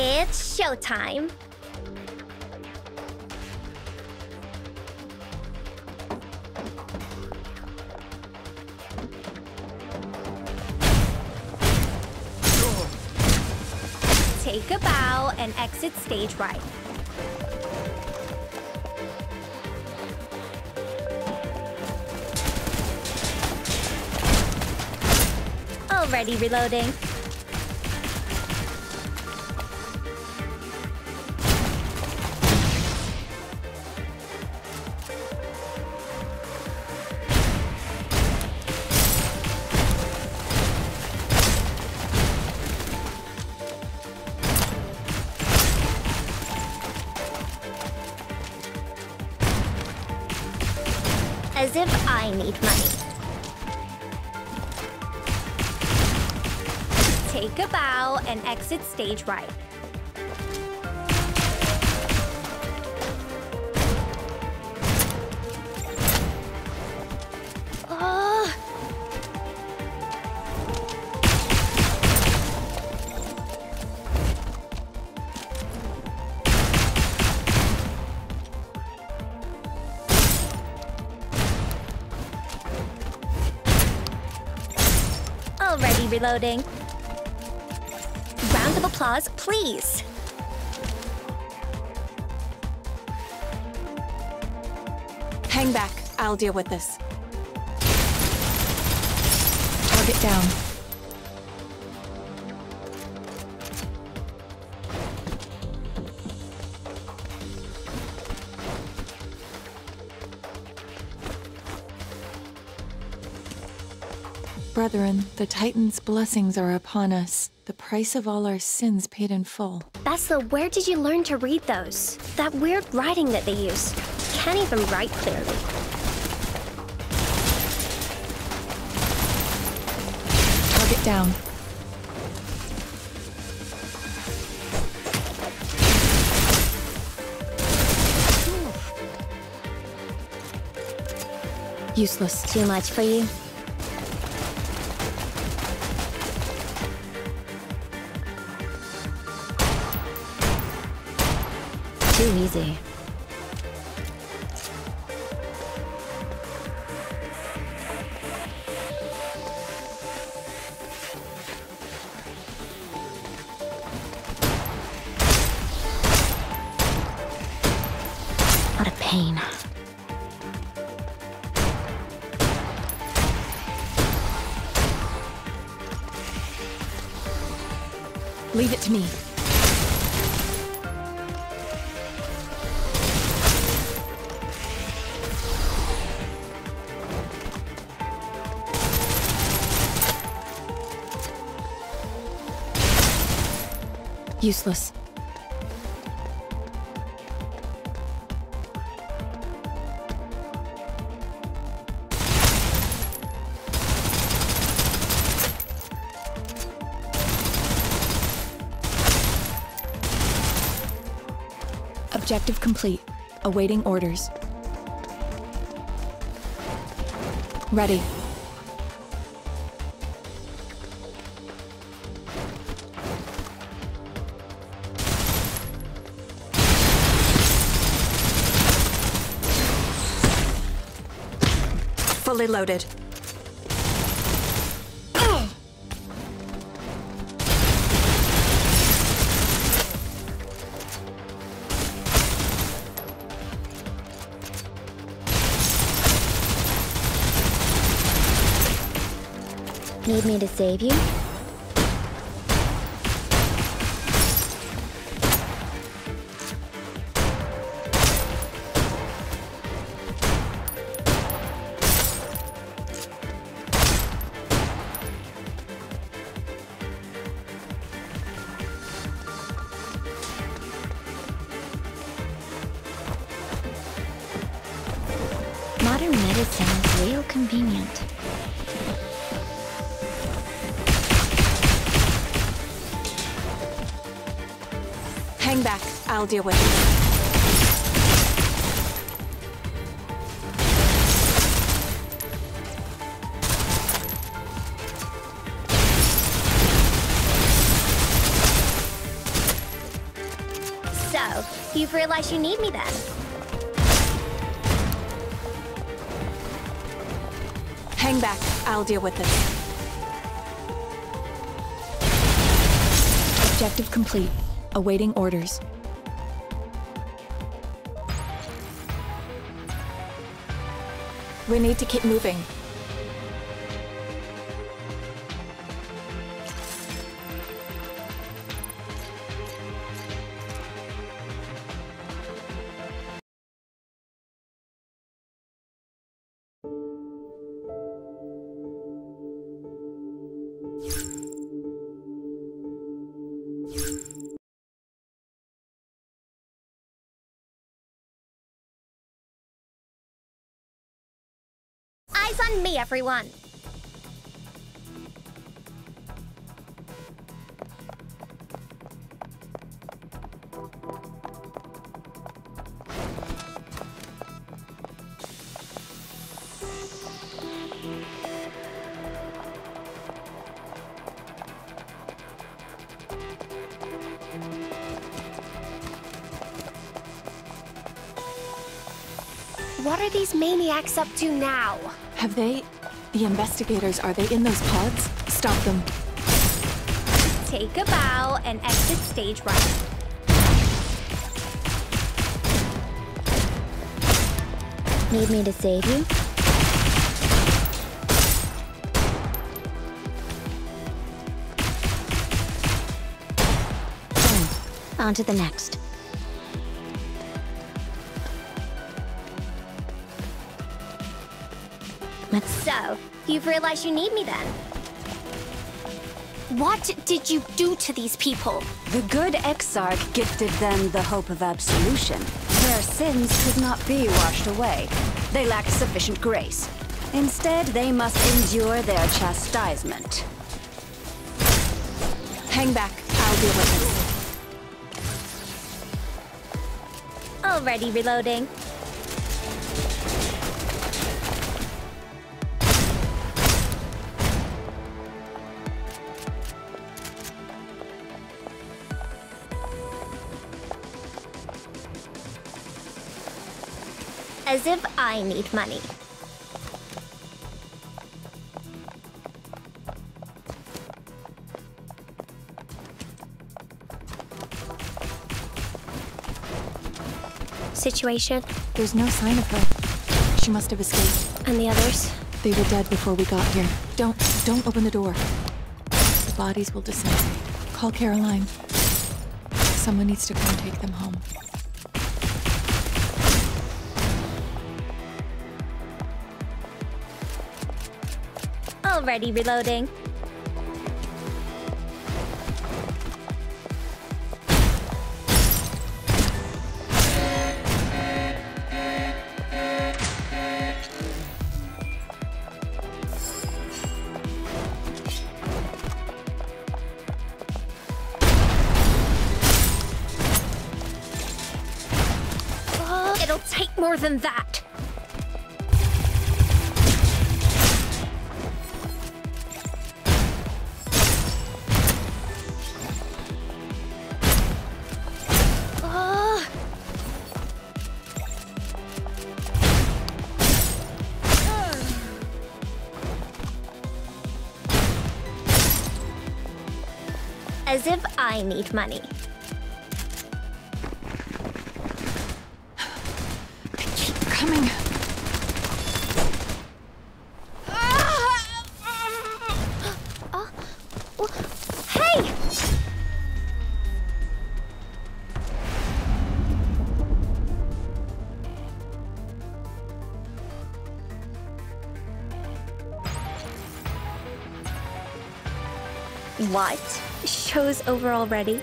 It's showtime. Take a bow and exit stage right. Already reloading. If I need money. Take a bow and exit stage right. Round of applause, please. Hang back. I'll deal with this. Target down. Brethren, the Titan's blessings are upon us. The price of all our sins paid in full. Bessla, where did you learn to read those? That weird writing that they use. Can't even write clearly. Target down. Useless. Too much for you? Easy. What a pain. Leave it to me. Useless. Objective complete. Awaiting orders. Ready. Fully loaded. Need me to save you? I'll deal with it. So, you've realized you need me then. Hang back. I'll deal with this. Objective complete. Awaiting orders. We need to keep moving. Everyone. What are these maniacs up to now? Have they... The investigators, are they in those pods? Stop them. Take a bow and exit stage right. Need me to save you? On to the next. So, you've realized you need me then? What did you do to these people? The good Exarch gifted them the hope of absolution. Their sins could not be washed away. They lacked sufficient grace. Instead, they must endure their chastisement. Hang back. I'll deal with this. Already reloading. As if I need money. Situation? There's no sign of her. She must have escaped. And the others? They were dead before we got here. Don't, don't open the door. The bodies will disintegrate. Call Caroline. Someone needs to come take them home. Already reloading. I need money. Keep coming. Uh, hey! What? Show's over already?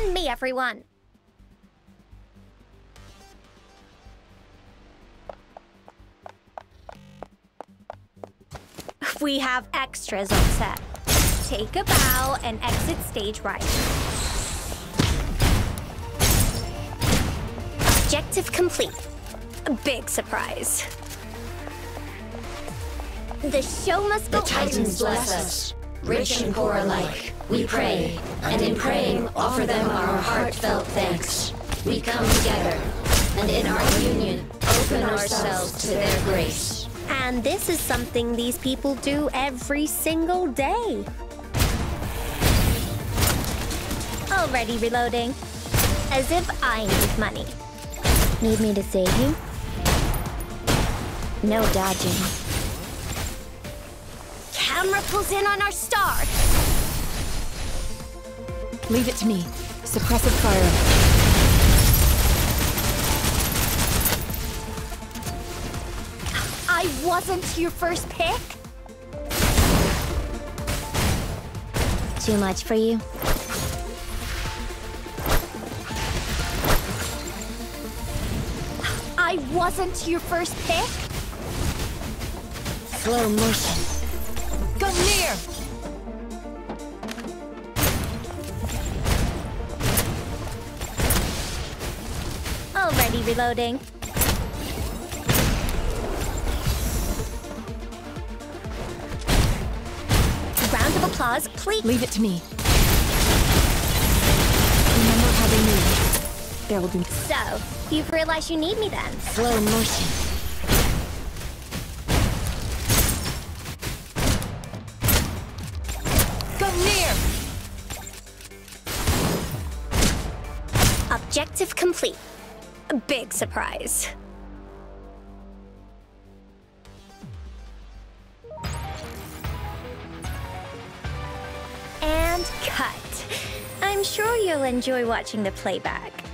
On me, everyone. We have extras on set. Take a bow and exit stage right. Objective complete. A big surprise. The show must go The Titans bless us, rich and poor alike. We pray, and in praying, offer them our heartfelt thanks. We come together, and in our union, open ourselves to their grace. And this is something these people do every single day. Already reloading. As if I need money. Need me to save you? No dodging. Camera pulls in on our star. Leave it to me. Suppressive fire. I wasn't your first pick. Too much for you? I wasn't your first pick. Slow motion. Go near! Already reloading. Round of applause, please. Leave it to me. Remember how they move. There will be. So, you've realized you need me then. Slow motion. Objective complete. A big surprise. And cut. I'm sure you'll enjoy watching the playback.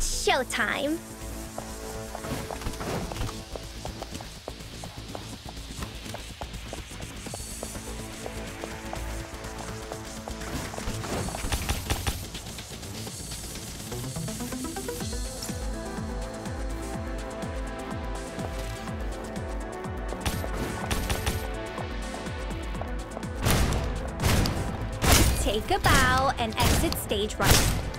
It's showtime. Take a bow and exit stage right.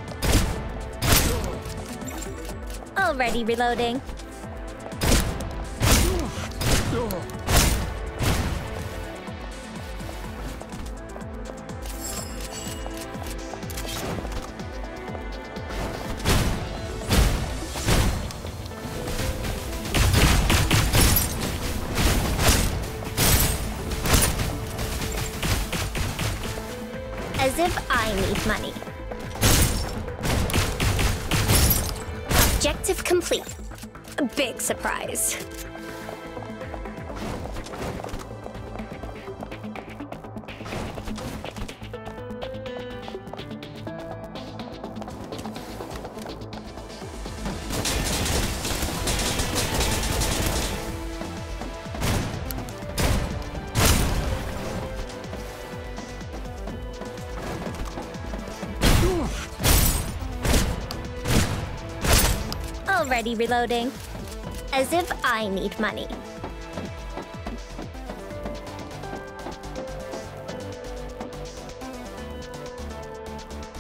Already reloading. Surprise. Already reloading. As if I need money.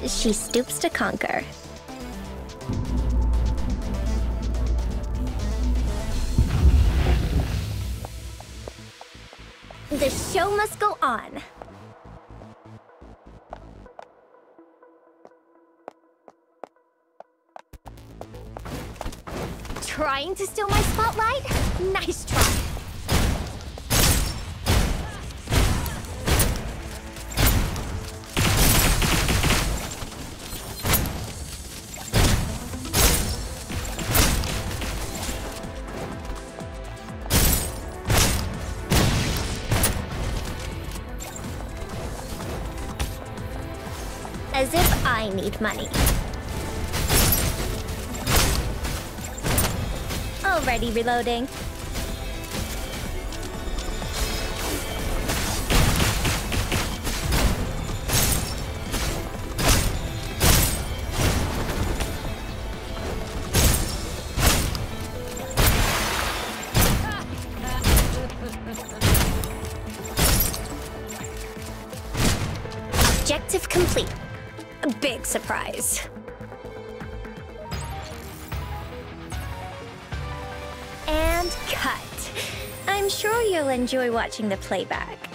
She stoops to conquer. The show must go on. Trying to steal my spotlight? Nice try. As if I need money. Already reloading. You'll enjoy watching the playback.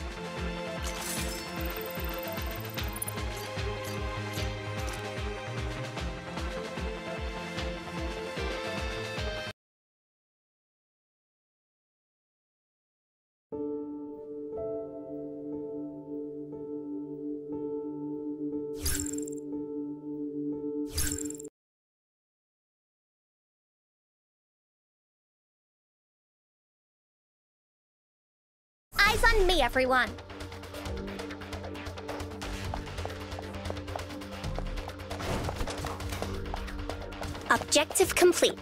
on me, everyone. Objective complete.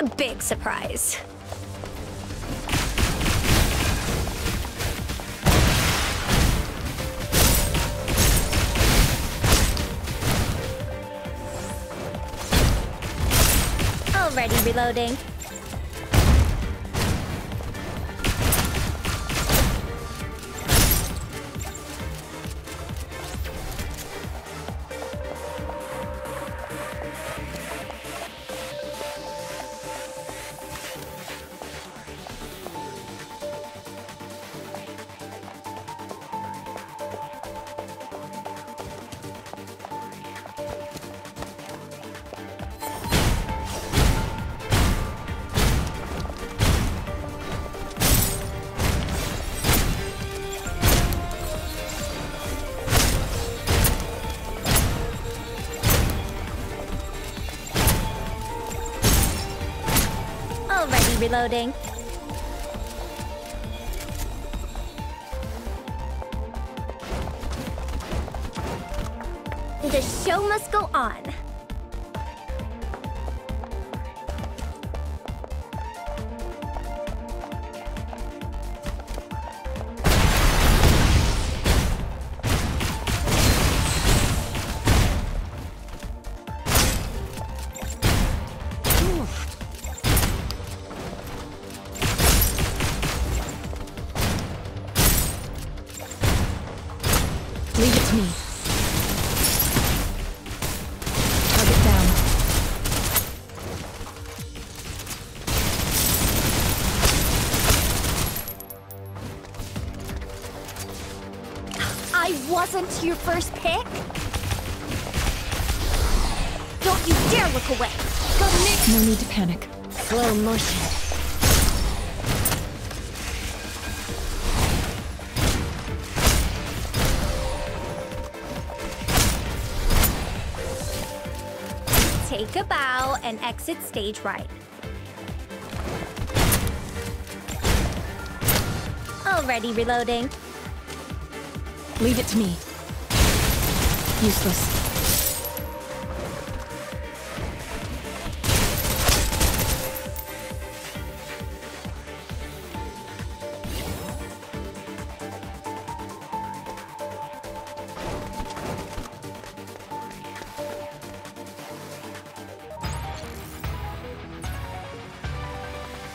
A big surprise. Already reloading. Reloading. The show must go on. I wasn't your first pick? Don't you dare look away! Go Nick! No need to panic. Slow motion. Take a bow and exit stage right. Already reloading. Leave it to me. Useless.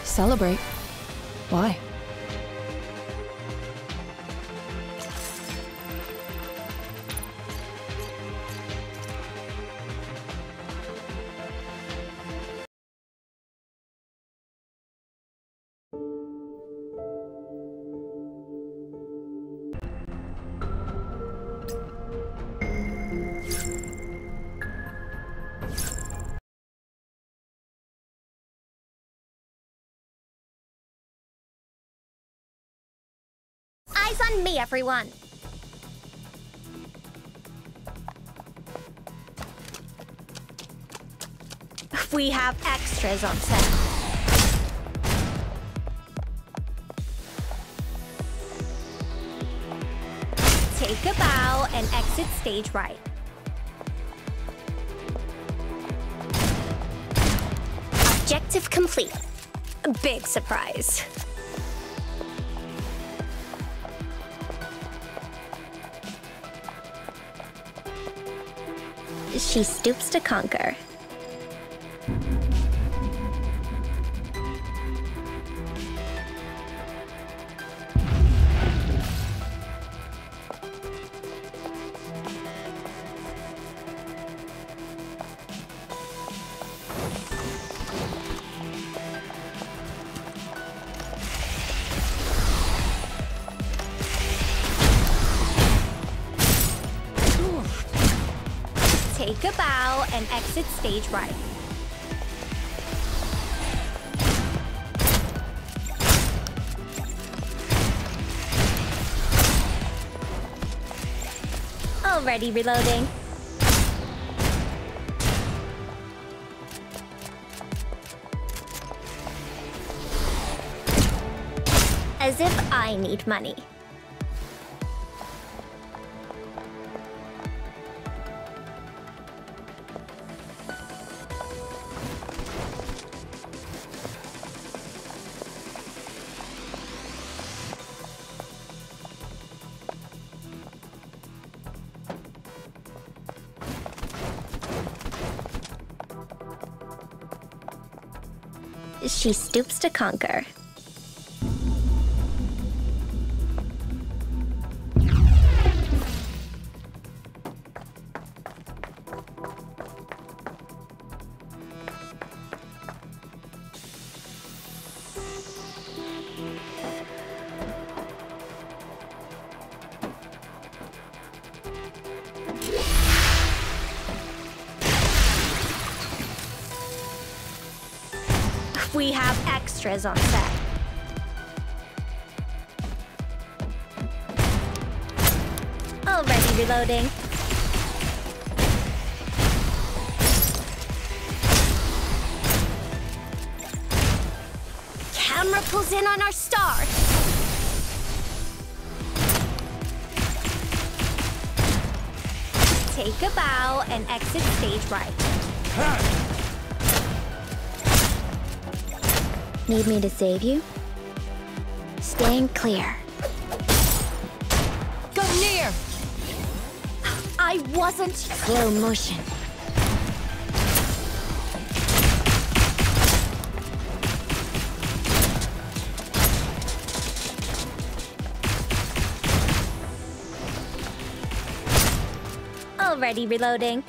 Celebrate. On me, everyone! We have extras on set. Take a bow and exit stage right. Objective complete. A big surprise. She stoops to conquer. Stage right. Already reloading. As if I need money. She stoops to conquer. Extras on set. Already reloading. Camera pulls in on our star. Take a bow and exit stage right. Need me to save you? Staying clear. Go near! I wasn't. Slow motion. Already reloading.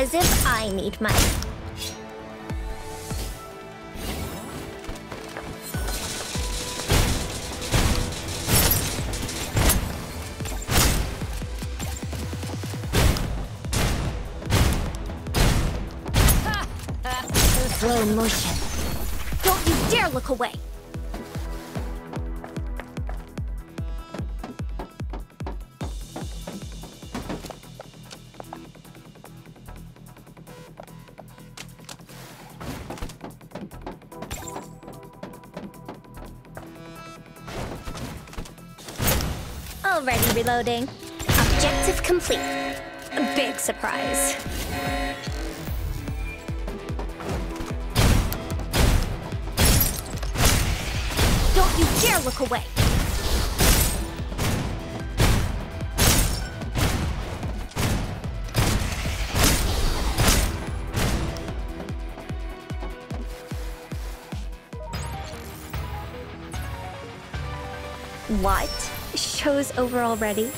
As if I need money. Slow motion. Don't you dare look away! Reloading. Objective complete. A big surprise. Don't you dare look away! What? Show's over already?